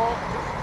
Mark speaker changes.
Speaker 1: Talk.